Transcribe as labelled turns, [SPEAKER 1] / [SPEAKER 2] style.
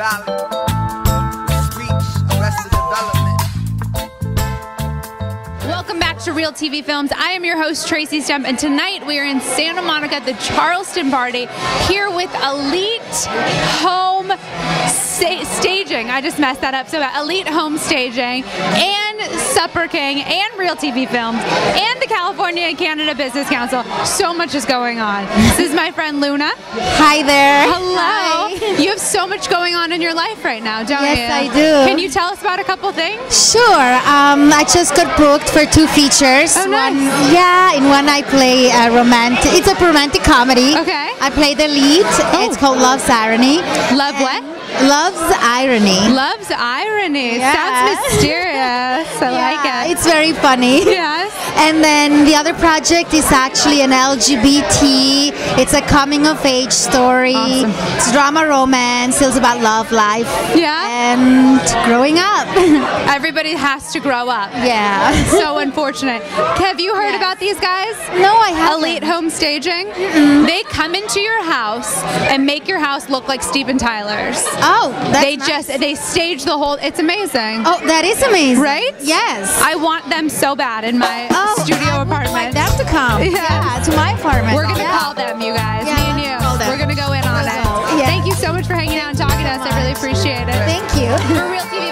[SPEAKER 1] Welcome back to Real TV Films. I am your host, Tracy Stumpf, and tonight we are in Santa Monica at the Charleston Party here with Elite Home Staging. I just messed that up. So, Elite Home Staging and Supper King and Real TV Films and the California and Canada Business Council. So much is going on. This is my friend Luna.
[SPEAKER 2] Hi there.
[SPEAKER 1] Hello.
[SPEAKER 2] Hi.
[SPEAKER 1] Have so much going on in your life right now, don't
[SPEAKER 2] Yes,
[SPEAKER 1] you?
[SPEAKER 2] I do.
[SPEAKER 1] Can you tell us about a couple things?
[SPEAKER 2] Sure. Um, I just got booked for two features.
[SPEAKER 1] Oh, nice.
[SPEAKER 2] One, yeah, in one I play a romantic. It's a romantic comedy.
[SPEAKER 1] Okay.
[SPEAKER 2] I play the lead. It's called Love's Irony.
[SPEAKER 1] Love what?
[SPEAKER 2] Love's Irony.
[SPEAKER 1] Loves irony.
[SPEAKER 2] Yeah.
[SPEAKER 1] Sounds mysterious. I like it.
[SPEAKER 2] It's very funny.
[SPEAKER 1] yes.
[SPEAKER 2] And then the other project is actually an LGBT. It's a coming of age story.
[SPEAKER 1] Awesome.
[SPEAKER 2] It's drama romance. It's about love life.
[SPEAKER 1] Yeah.
[SPEAKER 2] And growing up.
[SPEAKER 1] Everybody has to grow up.
[SPEAKER 2] yeah.
[SPEAKER 1] So unfortunate. Have you heard
[SPEAKER 2] Yes.
[SPEAKER 1] about these guys?
[SPEAKER 2] No, I haven't.
[SPEAKER 1] Elite Home Staging. They come into your house and make your house look like Steven Tyler's.
[SPEAKER 2] Oh, that's
[SPEAKER 1] they
[SPEAKER 2] nice.
[SPEAKER 1] just they stage the whole. It's amazing.
[SPEAKER 2] Oh, that is amazing.
[SPEAKER 1] Right?
[SPEAKER 2] Yes.
[SPEAKER 1] I want them so bad in my
[SPEAKER 2] oh, oh
[SPEAKER 1] studio
[SPEAKER 2] I would
[SPEAKER 1] apartment.
[SPEAKER 2] like them to come.
[SPEAKER 1] Yes.
[SPEAKER 2] Yeah, to my apartment.
[SPEAKER 1] We're gonna
[SPEAKER 2] Yeah.
[SPEAKER 1] call them, you guys.
[SPEAKER 2] Yeah,
[SPEAKER 1] Me and you.
[SPEAKER 2] let's call them.
[SPEAKER 1] We're gonna go in on it.
[SPEAKER 2] Yeah.
[SPEAKER 1] Thank you so much for hanging out and talking to us. I really appreciate it.
[SPEAKER 2] Thank you.
[SPEAKER 1] For Real TV